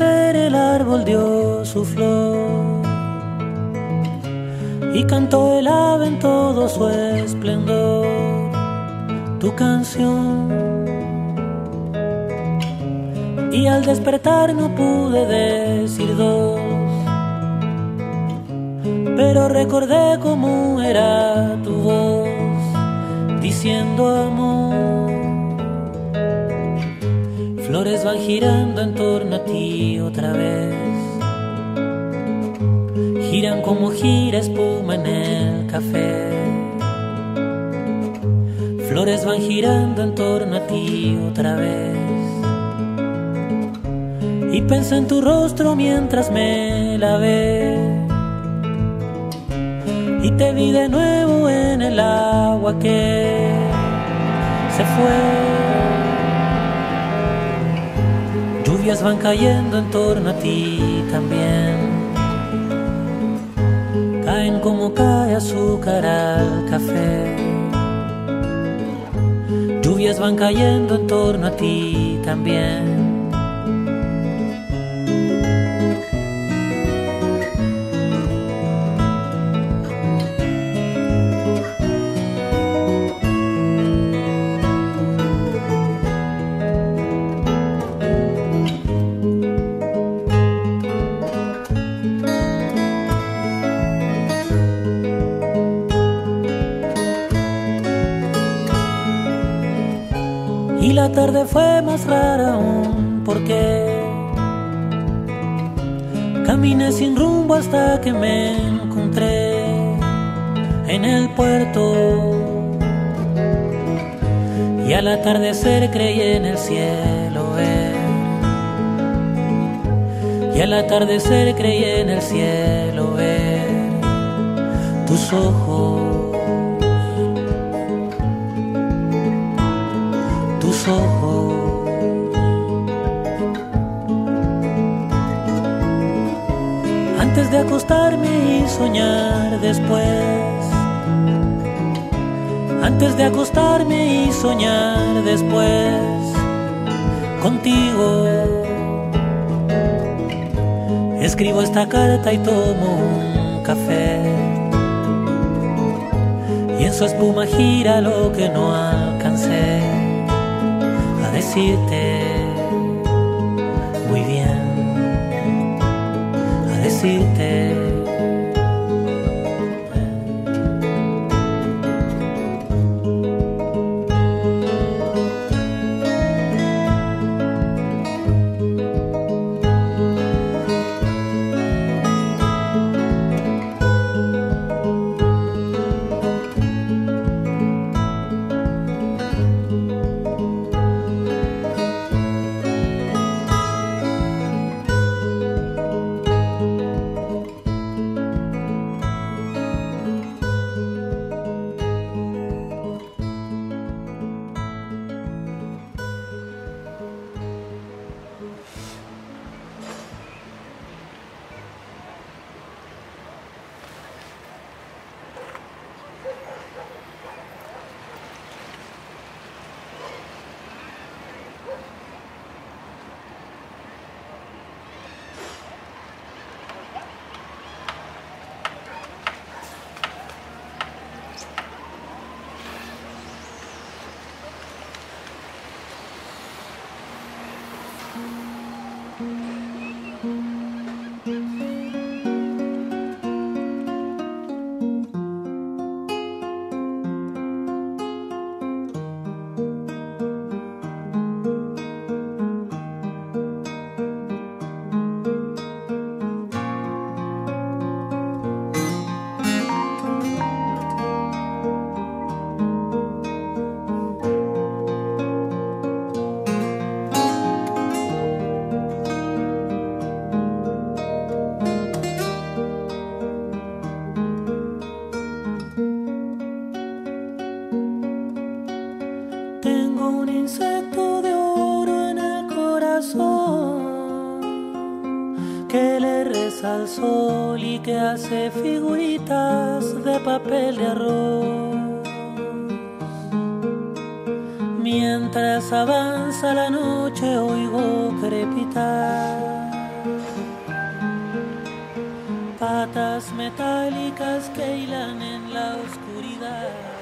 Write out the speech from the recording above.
el árbol dio su flor y cantó el ave en todo su esplendor tu canción. Y al despertar no pude decir dos, pero recordé cómo era tu voz diciendo amor. Flores van girando en torno a ti otra vez. Giran como gira espuma en el café. Flores van girando en torno a ti otra vez. Y pensé en tu rostro mientras me lavé. Y te vi de nuevo en el agua que se fue. Lluvias van cayendo en torno a ti también. Caen como cae azúcar al café. Lluvias van cayendo en torno a ti también. Y la tarde fue más rara aún porque caminé sin rumbo hasta que me encontré en el puerto. Y al atardecer creí en el cielo ver. Y al atardecer creí en el cielo ver tus ojos. De acostarme y soñar después. Antes de acostarme y soñar después. Contigo. Escribo esta carta y tomo un café. Y en su espuma gira lo que no alcancé decirte muy bien, a decirte. al sol y que hace figuritas de papel de arroz. Mientras avanza la noche oigo crepitar patas metálicas que hilan en la oscuridad.